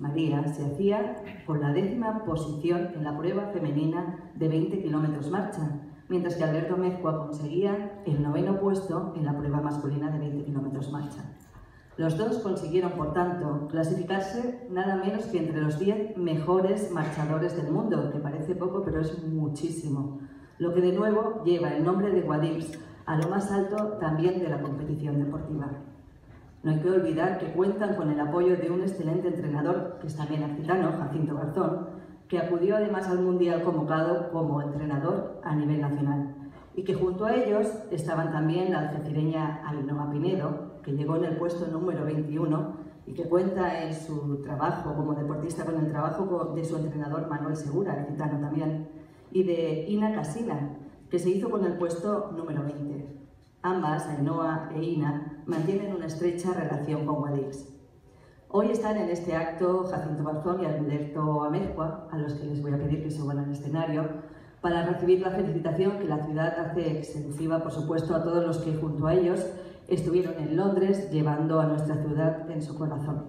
María se hacía con la décima posición en la prueba femenina de 20 kilómetros marcha, mientras que Alberto Mezcua conseguía el noveno puesto en la prueba masculina de 20 kilómetros marcha. Los dos consiguieron, por tanto, clasificarse nada menos que entre los 10 mejores marchadores del mundo, que parece poco, pero es muchísimo. Lo que de nuevo lleva el nombre de Guadix a lo más alto también de la competición deportiva. No hay que olvidar que cuentan con el apoyo de un excelente entrenador, que es también africano, Jacinto Garzón, que acudió además al Mundial convocado como entrenador a nivel nacional. Y que junto a ellos estaban también la algecireña Ainhoa Pinedo, que llegó en el puesto número 21 y que cuenta en su trabajo como deportista con el trabajo de su entrenador Manuel Segura, gitano también, y de Ina Casina, que se hizo con el puesto número 20. Ambas, Ainhoa e Ina, mantienen una estrecha relación con Guadix. Hoy están en este acto Jacinto Barzón y Alberto Amezcua, a los que les voy a pedir que suban al escenario, para recibir la felicitación que la ciudad hace extensiva, por supuesto, a todos los que junto a ellos estuvieron en Londres llevando a nuestra ciudad en su corazón.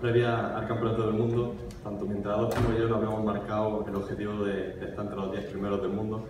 Previa al Campeonato del Mundo, tanto mi entrenador como yo nos habíamos marcado el objetivo de, estar entre los 10 primeros del mundo,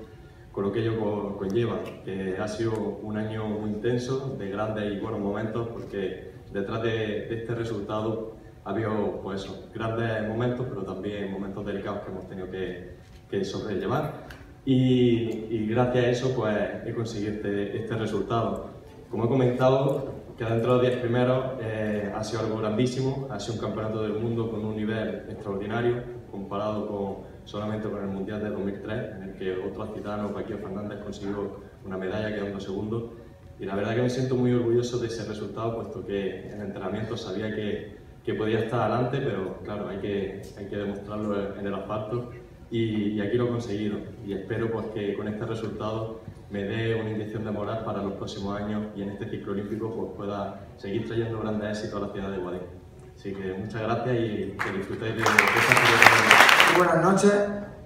con lo que ello conlleva, que ha sido un año muy intenso, de grandes y buenos momentos, porque detrás de, este resultado ha habido pues grandes momentos, pero también momentos delicados que hemos tenido que, que sobrellevar. Y, y, gracias a eso pues, he conseguido este, este resultado. Como he comentado, que dentro de los 10 primeros eh, ha sido algo grandísimo, ha sido un campeonato del mundo con un nivel extraordinario, comparado con, solamente con el Mundial de 2003, en el que otro acitano, Paquillo Fernández, consiguió una medalla quedando segundo. Y la verdad que me siento muy orgulloso de ese resultado, puesto que en el entrenamiento sabía que, que podía estar adelante, pero claro, hay que, hay que demostrarlo en el asfalto y, aquí lo he conseguido. Y espero pues, que con este resultado me dé una inyección de moral para los próximos años y en este ciclo olímpico pues, pueda seguir trayendo grandes éxitos a la ciudad de Guadix. Así que muchas gracias y que disfrutéis de, esta Buenas noches.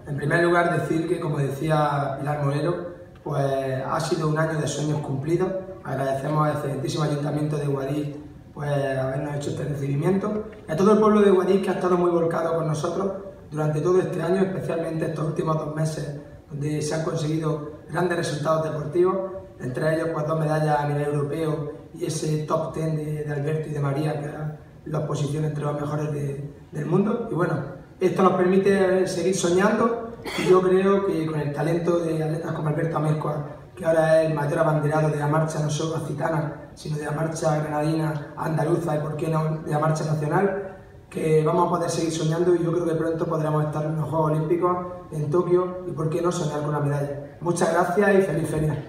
En primer lugar decir que, como decía Pilar Morero, pues ha sido un año de sueños cumplidos. Agradecemos al excelentísimo Ayuntamiento de Guadix pues, habernos hecho este recibimiento y a todo el pueblo de Guadix que ha estado muy volcado con nosotros durante todo este año, especialmente estos últimos dos meses, donde se han conseguido grandes resultados deportivos, entre ellos pues, dos medallas a nivel europeo y ese top 10 de, Alberto y de María, que eran las posiciones entre los mejores del mundo. Y bueno, esto nos permite seguir soñando y yo creo que con el talento de atletas como Alberto Amezcua, que ahora es el mayor abanderado de la marcha no solo gitana, sino de la marcha granadina, andaluza y por qué no de la marcha nacional, que vamos a poder seguir soñando y yo creo que pronto podremos estar en los Juegos Olímpicos en Tokio y por qué no soñar con la medalla. Muchas gracias y feliz feria.